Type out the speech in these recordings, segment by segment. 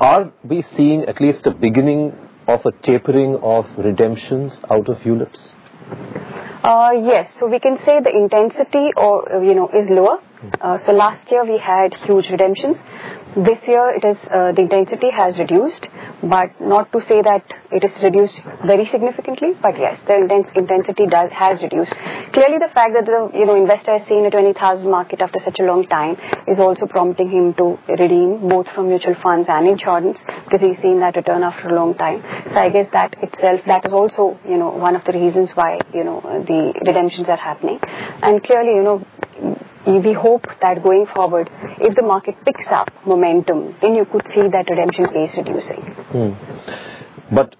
Are we seeing at least a beginning of a tapering of redemptions out of ULIPs? Uh, yes, so we can say the intensity or you know is lower. Uh, so last year we had huge redemptions. This year it is uh, the intensity has reduced, but not to say that it is reduced very significantly. But yes, the intense intensity does has reduced. Clearly, the fact that the you know investor has seen a twenty thousand market after such a long time is also prompting him to redeem both from mutual funds and insurance because he's seen that return after a long time. So I guess that itself that is also you know one of the reasons why you know the redemptions are happening. And clearly, you know we hope that going forward, if the market picks up momentum, then you could see that redemption pace reducing. Hmm. But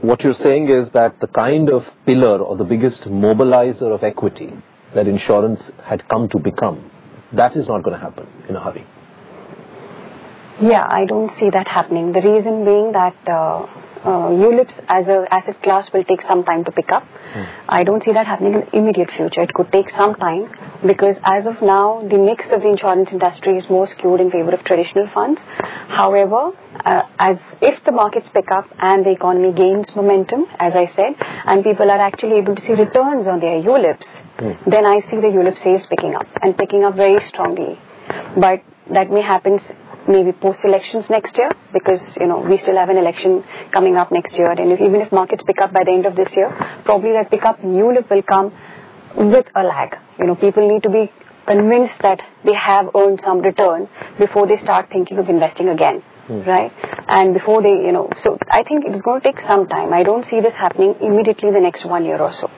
what you're saying is that the kind of pillar or the biggest mobilizer of equity that insurance had come to become, that is not going to happen in a hurry. Yeah, I don't see that happening. The reason being that uh, uh, ULIPs as a asset class will take some time to pick up. Hmm. I don't see that happening in the immediate future. It could take some time because as of now, the mix of the insurance industry is more skewed in favor of traditional funds. However, uh, as if the markets pick up and the economy gains momentum, as I said, and people are actually able to see returns on their ULIPs, hmm. then I see the ULIP sales picking up and picking up very strongly. But that may happen maybe post-elections next year because, you know, we still have an election coming up next year. And if, even if markets pick up by the end of this year, probably that pickup new ULIP will come with a lag. You know, people need to be convinced that they have earned some return before they start thinking of investing again. Hmm. Right? And before they, you know, so I think it's going to take some time. I don't see this happening immediately the next one year or so.